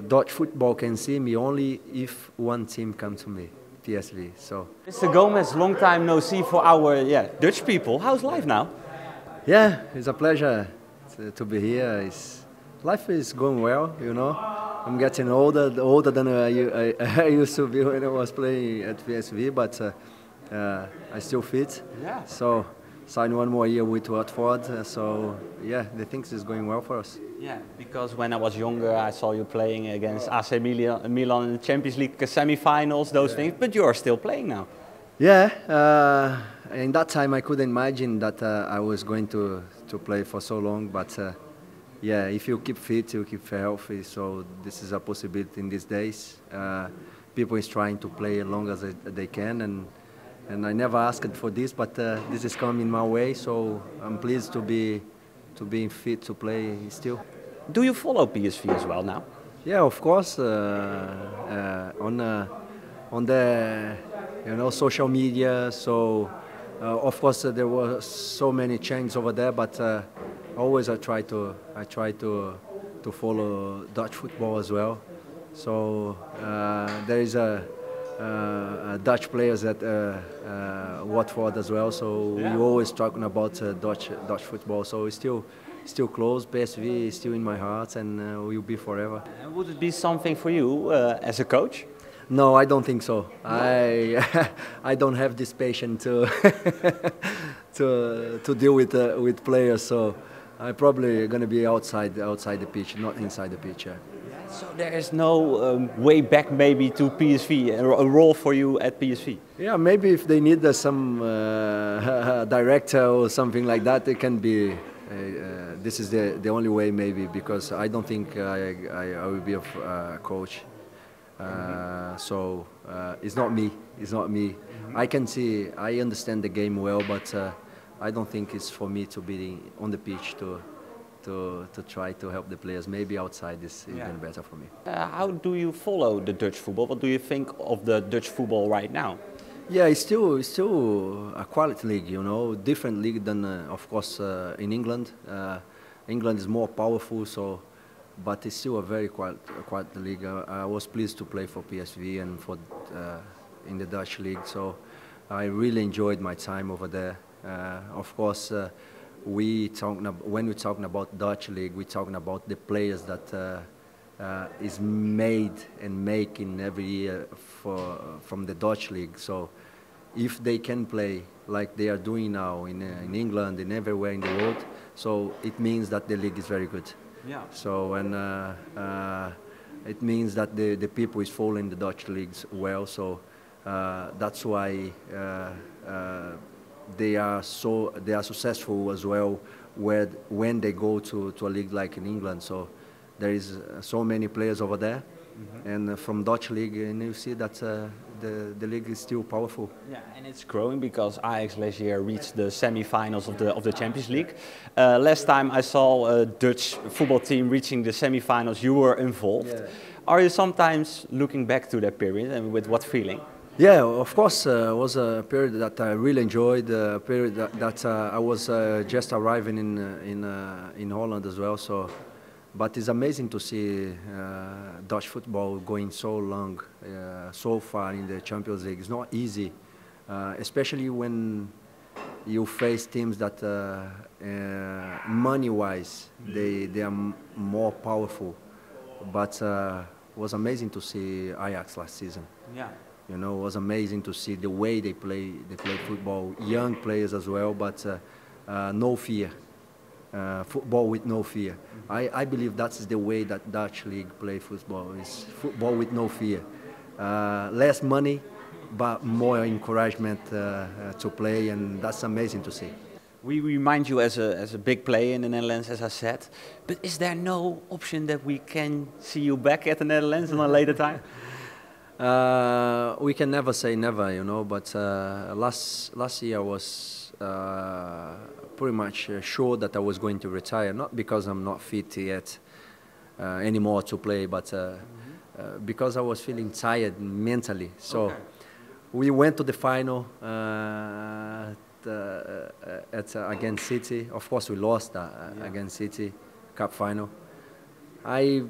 Dutch football can see me only if one team comes to me, PSV. So. Mr. Gomes, long time no see for our yeah Dutch people. How's life now? Yeah, it's a pleasure to, to be here. It's, life is going well, you know. I'm getting older, older than I, I, I used to be when I was playing at PSV, but uh, uh, I still fit. Yeah. So sign one more year with Watford. So yeah, the things is going well for us. Yeah, because when I was younger, I saw you playing against AC Milan, in the Champions League semi-finals, those yeah. things. But you are still playing now. Yeah. Uh, in that time, I couldn't imagine that uh, I was going to to play for so long, but uh, yeah, if you keep fit, you keep healthy. So this is a possibility in these days. Uh, people is trying to play as long as they, they, can, and and I never asked for this, but uh, this is coming my way. So I'm pleased to be to be fit to play still. Do you follow PSV as well now? Yeah, of course. Uh, uh, on uh, on the you know social media. So of course there were so many changes over there, but always I try to I try to to follow Dutch football as well. So uh, there is uh, a, Dutch players at uh, uh Watford as well. So yeah. we always talking about uh, Dutch Dutch football. So it's still still close. PSV is still in my heart and uh, will be forever. would it be something for you as a coach? No, I don't think so. I I don't have this patience to to to deal with with players. So. I'm probably going to be outside outside the pitch, not inside the pitch. Yeah. So there is no um, way back maybe to PSV, a role for you at PSV. Yeah, maybe if they need uh, some uh, director or something like that, it can be. Uh, uh, this is the the only way maybe because I don't think I I, I will be a uh, coach. Uh, so it's not me. It's not me. Mm -hmm. I can see. I understand the game well, but I don't think it's for me to be on the pitch to to, to try to help the players. Maybe outside is yeah. even better for me. Uh, how do you follow the Dutch football? What do you think of the Dutch football right now? Yeah, it's still it's still a quality league, you know, different league than uh, of course uh, in England. Uh, England is more powerful, so but it's still a very quiet, quiet league. I was pleased to play for PSV and for uh, in the Dutch league, so I really enjoyed my time over there. Uh, of course, uh, we talking when we're talking about Dutch league, we're talking about the players that uh, is made and making every year for from the Dutch league. So if they can play like they are doing now in, uh, in England and everywhere in the world, so it means that the league is very good. Yeah. So and uh, uh, it means that the, the people is following the Dutch leagues well. So that's why they are so they are successful as well where when they go to, to a league like in England. So there is uh, so many players over there, mm-hmm. and uh, from Dutch league, and you see that uh, the the league is still powerful. Yeah, and it's growing because Ajax last year reached the semi-finals of the of the Champions League. Uh, last time I saw a Dutch football team reaching the semi-finals, you were involved. Yeah. Are you sometimes looking back to that period and with what feeling? Yeah, of course, uh, was a period that I really enjoyed. A period that, that uh, I was uh, just arriving in uh, in uh, in Holland as well. So, but it's amazing to see uh, Dutch football going so long, so far in the Champions League. It's not easy, especially when you face teams that, money-wise, they they are more powerful. But it was amazing to see Ajax last season. Yeah. You know, it was amazing to see the way they play. They play football, young players as well, but uh, uh, no fear. Uh, football with no fear. I, I believe that's the way that Dutch league play football. Is football with no fear. Uh, less money, but more encouragement uh, uh, to play, and that's amazing to see. We remind you as a, as a big player in the Netherlands, as I said. But is there no option that we can see you back at the Netherlands in a later time? Uh, we can never say never, you know. But uh, last last year I was uh, pretty much uh, sure that I was going to retire, not because I'm not fit yet uh, anymore to play, but mm -hmm. because I was feeling tired mentally. So okay. we went to the final at against City. Of course, we lost yeah. against City Cup final. I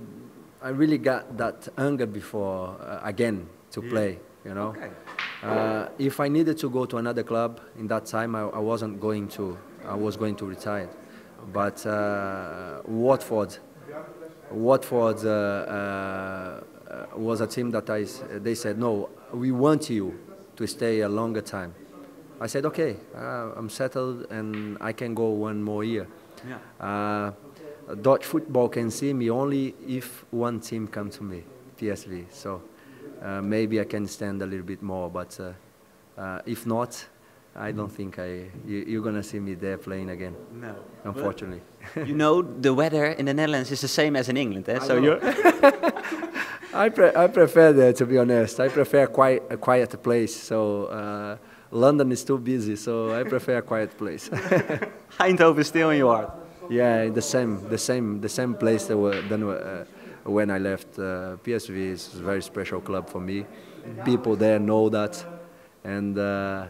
I really got that hunger before uh, again to play. You know, Okay. uh, if I needed to go to another club in that time, I, I wasn't going to. I was going to retire. But uh, Watford, Watford uh, uh, was a team that I. They said no, we want you to stay a longer time. I said okay, uh, I'm settled and I can go one more year. Yeah. Dutch football can see me only if one team comes to me, PSV. So uh, maybe I can stand a little bit more, but uh, uh, if not, I don't think I, you, you're gonna see me there playing again. No. Unfortunately. you know, the weather in the Netherlands is the same as in England, eh? so know. you're. I, pre- I prefer that, to be honest. I prefer quiet, a quiet place. So uh, London is too busy, so I prefer a quiet place. Eindhoven is still in your heart. Yeah, the same, the same, the same place that were, than uh, when I left. Uh, PSV is a very special club for me. People there know that, and uh,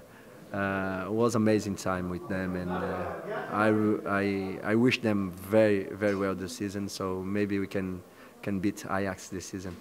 uh, it was amazing time with them. And uh, I, I, I wish them very, very well this season. So maybe we can can beat Ajax this season.